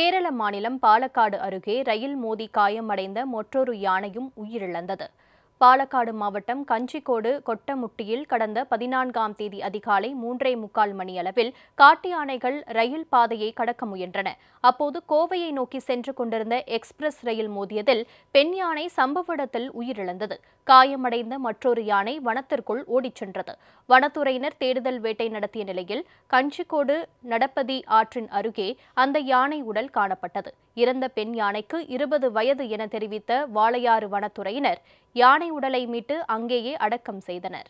கேரள மாநிலம் பாலக்காடு அருகே ரயில் மோதி காயமடைந்த மற்றொரு யானையும் உயிரிழந்தது. பாலக்காடு மாவட்டம் கஞ்சிக்கோடு கொட்டமுட்டியில் கடந்த பதினான்காம் தேதி அதிகாலை மூன்றே முக்கால் மணியளவில் காட்டு யானைகள் ரயில் பாதையை கடக்க முயன்றன. அப்போது கோவையை நோக்கி சென்று கொண்டிருந்த எக்ஸ்பிரஸ் ரயில் மோதியதில் பெண் யானை சம்பவ இடத்தில் உயிரிழந்தது. காயமடைந்த மற்றொரு யானை வனத்திற்குள் ஓடிச் சென்றது. வனத்துறையினர் தேடுதல் வேட்டை நடத்திய நிலையில் கஞ்சிக்கோடு நடப்பதி ஆற்றின் அருகே அந்த யானை உடல் காணப்பட்டது. இறந்த பெண் யானைக்கு இருபது வயது என தெரிவித்த வாளையாறு வனத்துறையினர் யானை உடலை மீட்டு அங்கேயே அடக்கம் செய்தனர்.